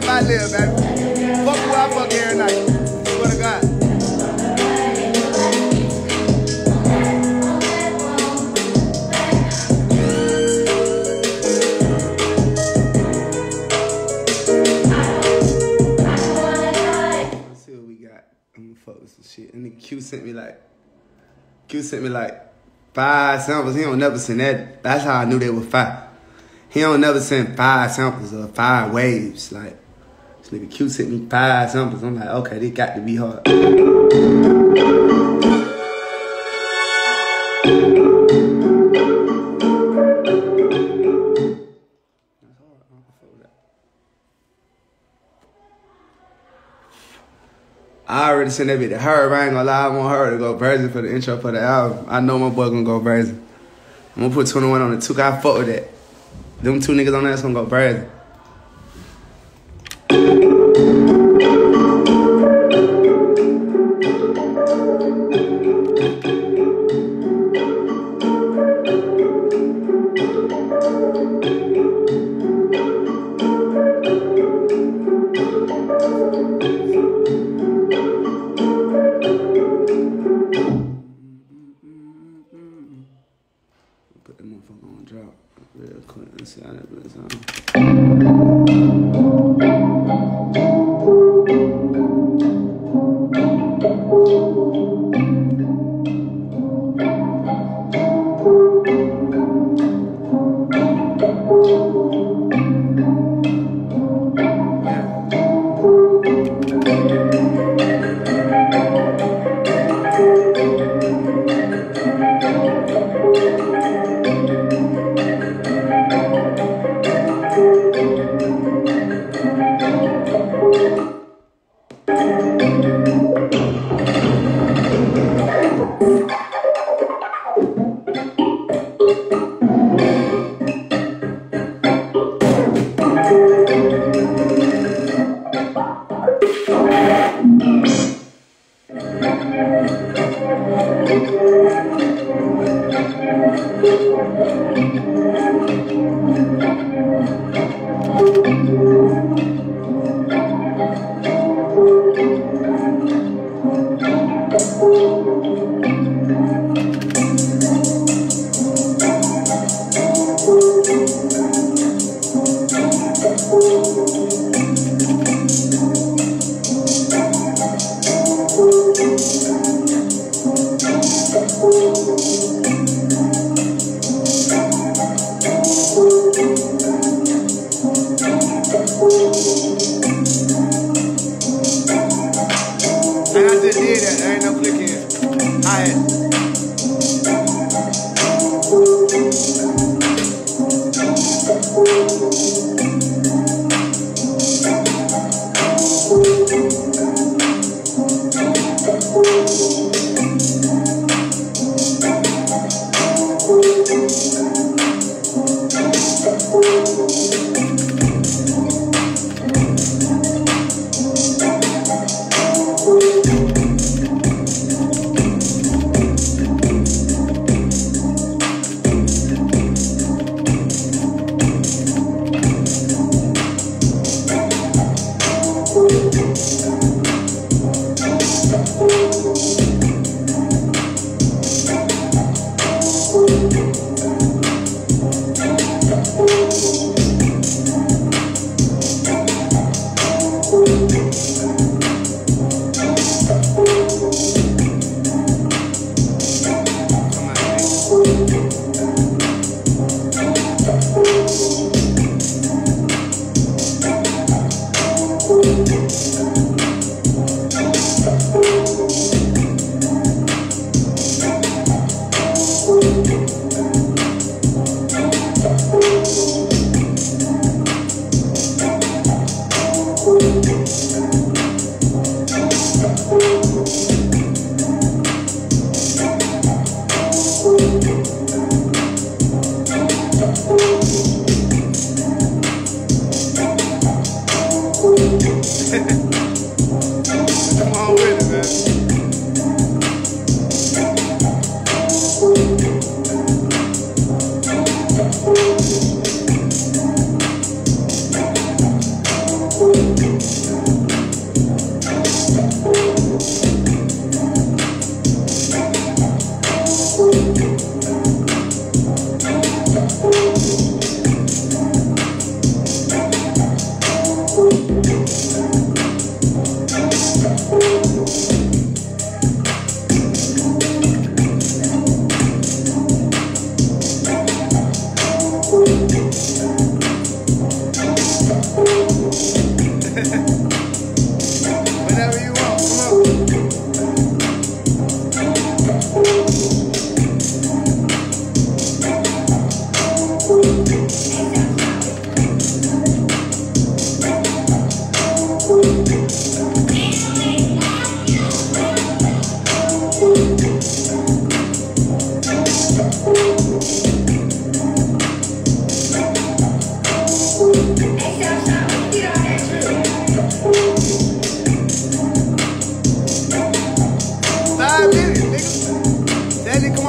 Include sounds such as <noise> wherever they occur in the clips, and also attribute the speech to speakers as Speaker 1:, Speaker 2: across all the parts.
Speaker 1: life I live, baby. Fuck who I fuck every night. Swear to God. Let's see what we got. I'm gonna focus and shit. And then Q sent me like, Q sent me like five samples. He don't never send that. That's how I knew they were five. He don't never send five samples or five waves. Like, Nigga Q sent me five samples. I'm like, okay, they got to be hard. I already sent that bit to her. I ain't gonna lie, I want her to go version for the intro for the album. I know my boy gonna go version. I'm gonna put 21 on the 2 I fuck with that. Them two niggas on that's gonna go version. thank you Música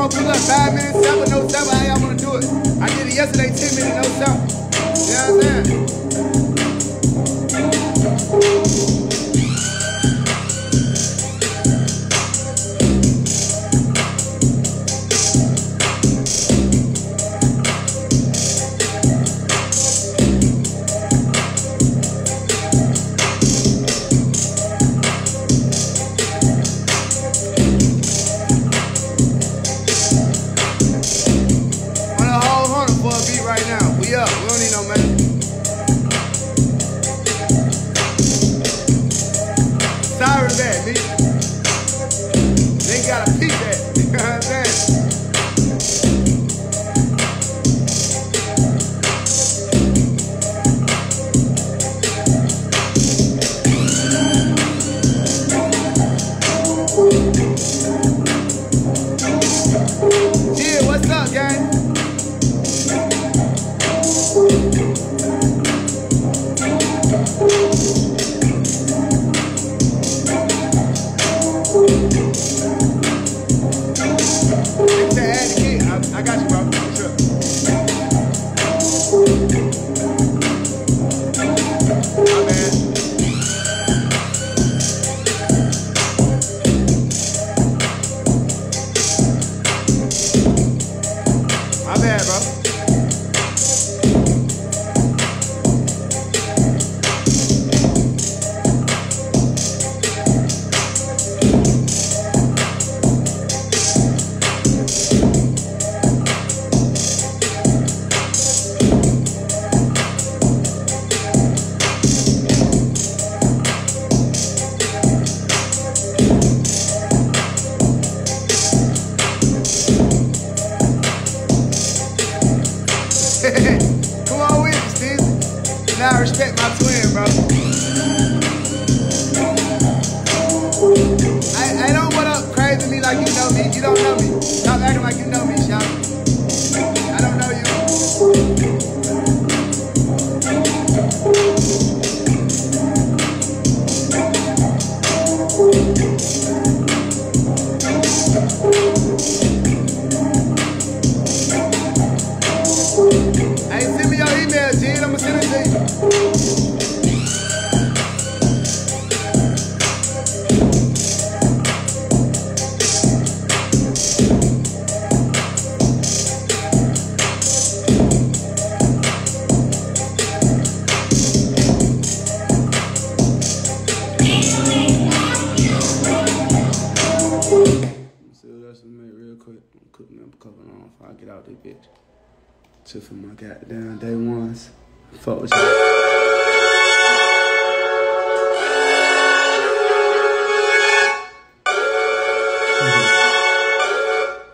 Speaker 1: gonna be like 5 minutes, 7, no 7. Hey, I'm gonna do it. I did it yesterday, 10 minutes, no 7. You know what I'm saying?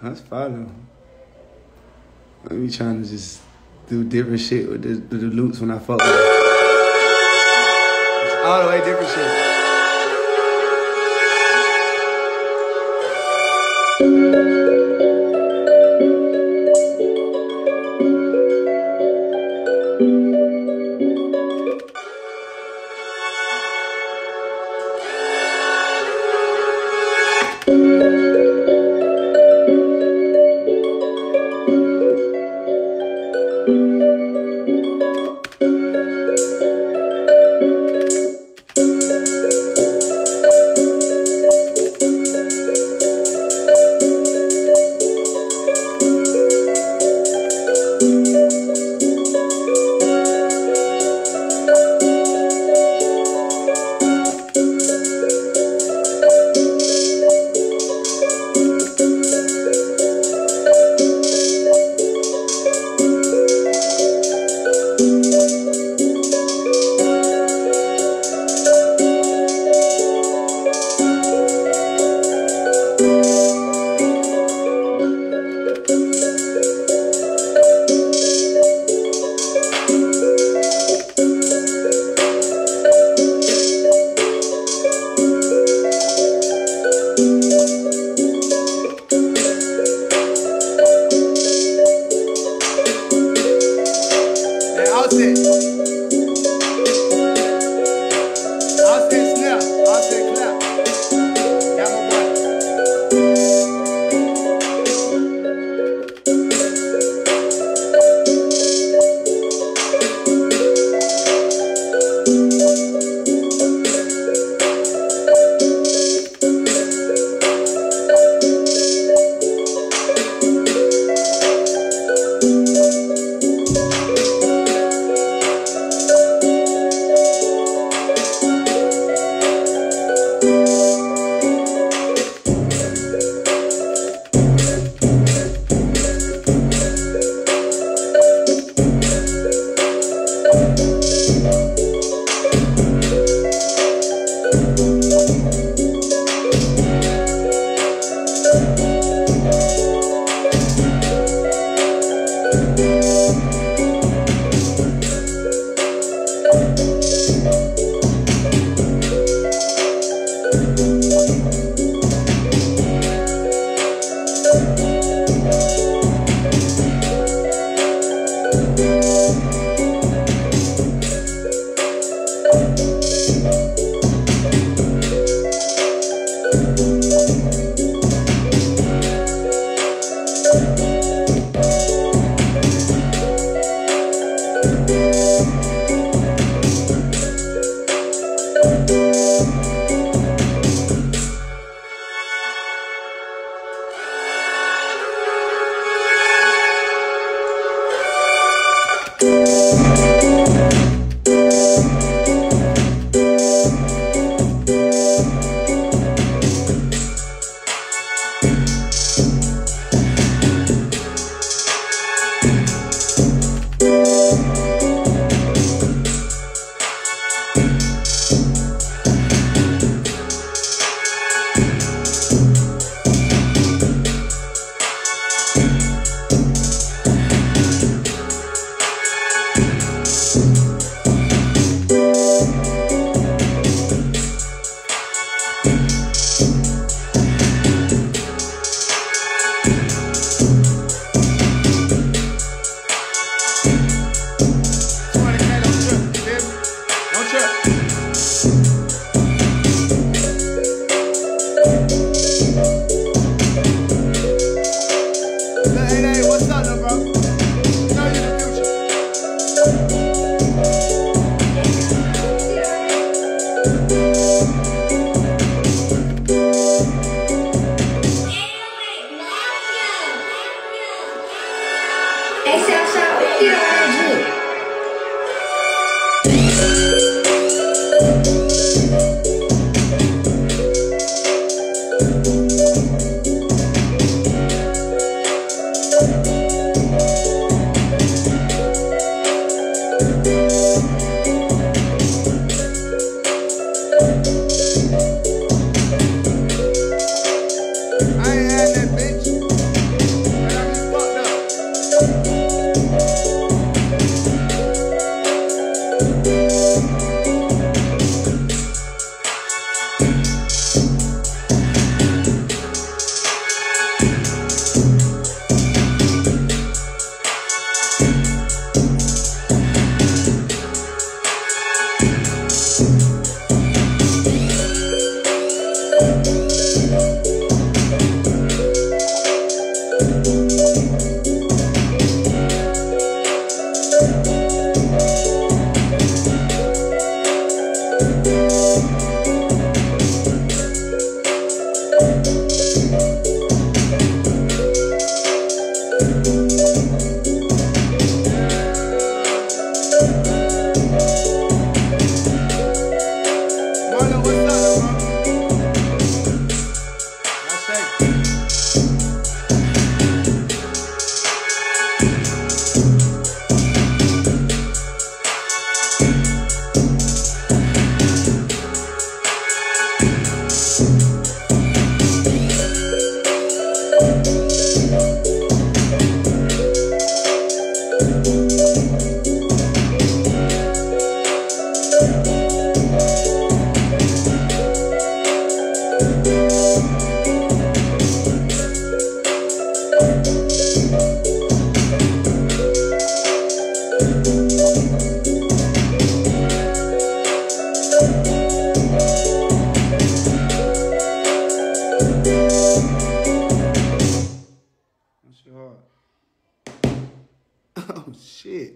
Speaker 1: That's fine though. I be trying to just do different shit with the, the, the loops when I fuck with them. It's all the way different shit.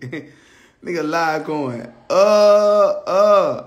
Speaker 1: <laughs> Nigga live going. Uh uh.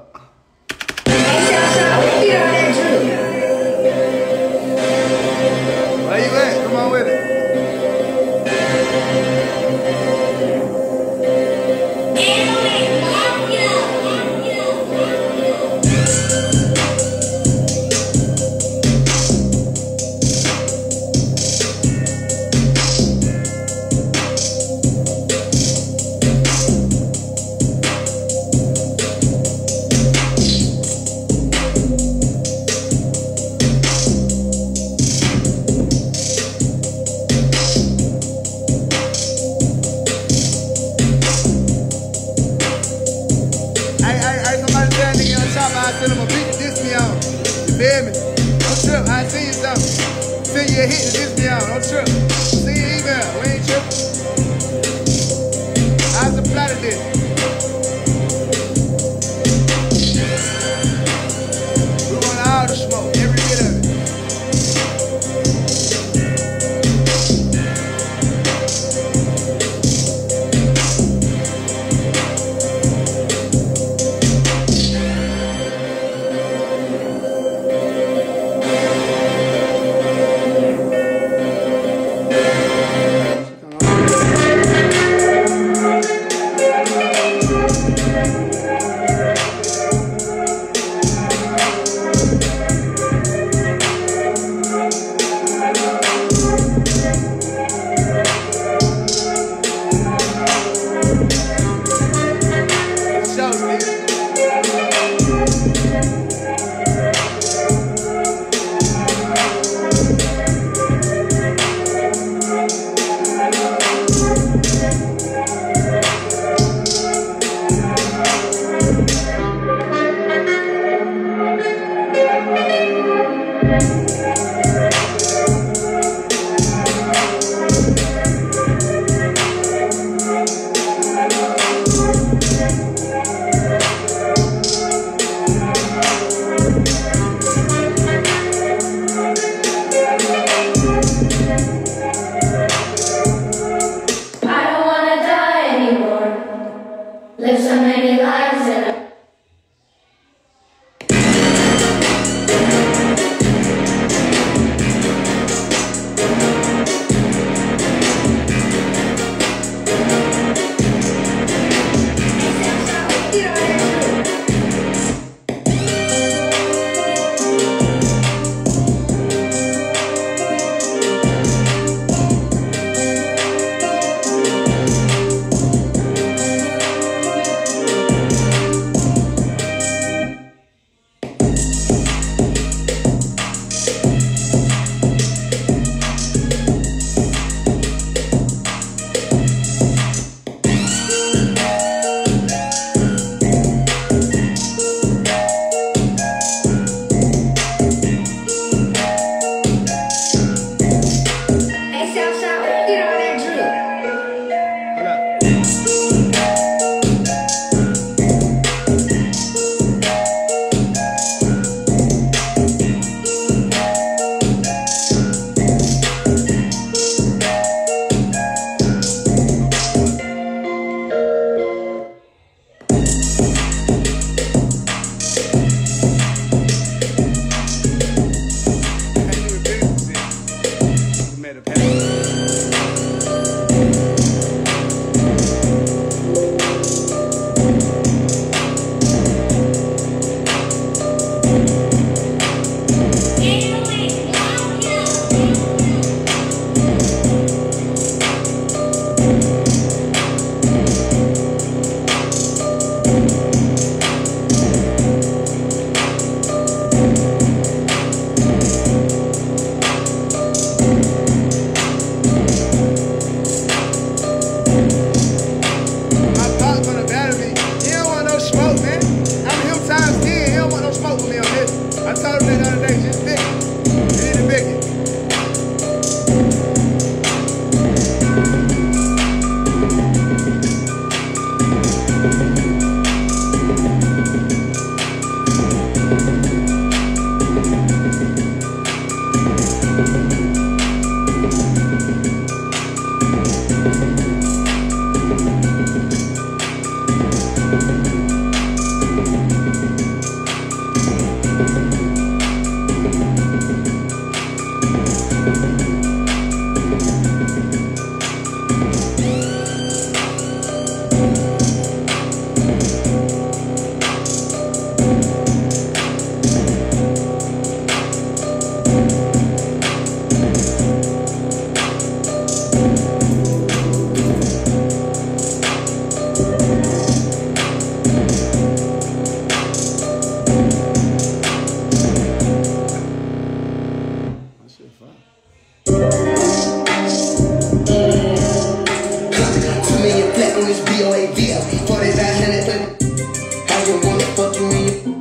Speaker 1: fucking me.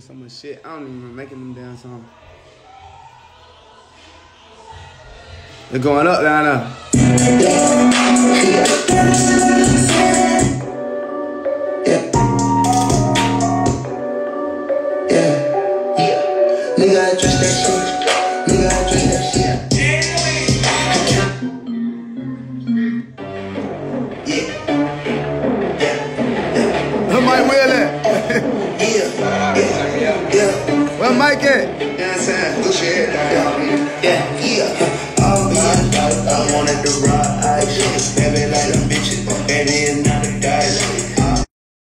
Speaker 1: So much shit. I don't even making them damn songs. They're going up
Speaker 2: Lana.